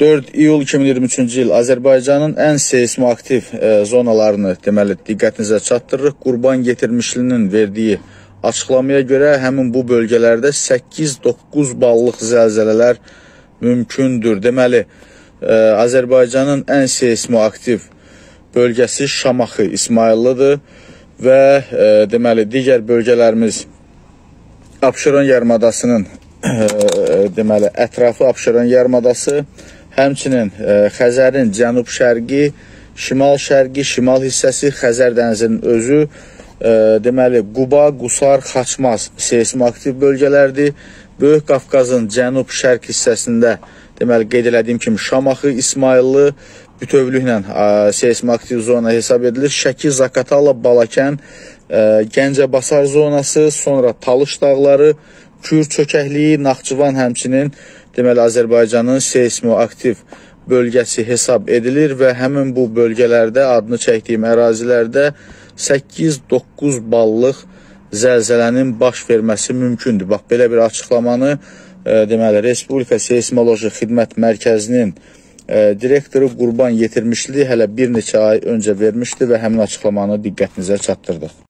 4 iyul 2023-cü il Azərbaycanın ən seismoaktiv e, zonalarını deməli diqqətinizə çatdırırıq. Qurban Getirmişlinin verdiyi açıqlamaya görə həmin bu bölgələrdə 8-9 ballıq zəlzələlər mümkündür. Deməli, e, Azərbaycanın ən seismoaktiv bölgəsi Şamaxı, İsmayıllıdır və e, deməli digər bölgələrimiz Abşeron yarımadasının deməli ətrafı Abşeron yarımadası Həmçinin e, Xəzərin cənub-şərqi, şimal-şərqi, şimal hissəsi, Xəzər dənizinin özü, e, deməli Quba, Qusar, Xaçmaz seismoaktiv bölgələrdir. Böyük Qafqazın cənub-şərq hissəsində deməli qeyd elədiyim kimi Şamaxı, İsmayıllı bütövlüklə ə, seismoaktiv zona hesab edilir. Şəki, Zakatala, Balakən, Gəncəbasar zonası, sonra Talış dağları, Kür çökəkliyi, Naxçıvan həmçinin deməli Azərbaycanın seismoaktiv bölgəsi hesab edilir və həmin bu bölgələrdə adını çəkdiyim ərazilərdə 8-9 ballıq zəlzələnin baş verməsi mümkündür. Bax belə bir açıqlamanı e, deməli Respublika Seismoloji Xidmət Mərkəzinin e, direktoru Qurban Yetirmişli hələ bir neçə ay öncə vermişdi və həmin açıqlamanı diqqətinizə çatdırdıq.